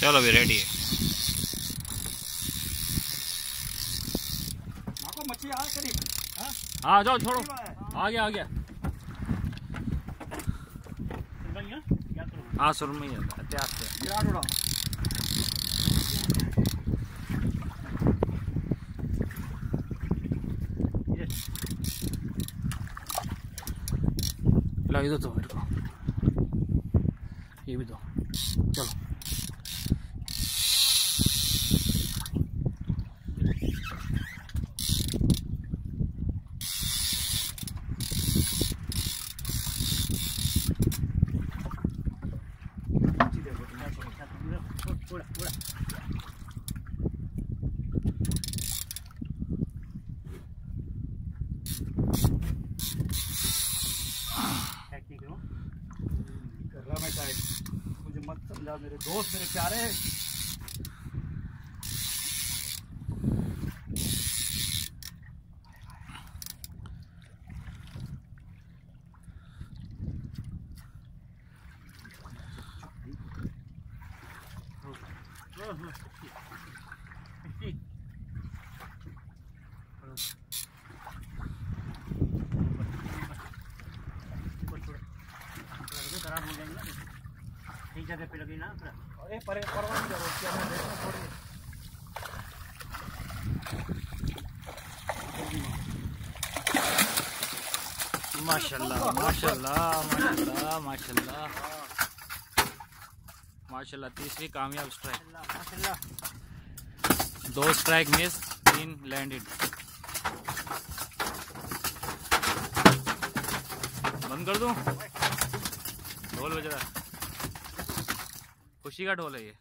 चलो अभी रेडी है। आ हाँ जाओ, छोड़ो। आ गया आ गया। हाँ सुरमई है इतिहास से। ला तो मेरे को। ये भी दो। चलो। उड़ा रहा मैं मुझे मत समझा मेरे दोस्त मेरे प्यारे। खराब हो जाएंगे ना एक जगह पे लगी ना पूरा अरे परे परवाह नहीं करो क्या मैं देखना थोड़ी माशाल्लाह माशाल्लाह माशाल्लाह माशाल्लाह माशाल्लाह तीसरी कामयाब स्ट्राइक दो स्ट्राइक मिस तीन लैंडेड बंद कर दूँ? ढोल बज रहा है। खुशी का ढोल है ये।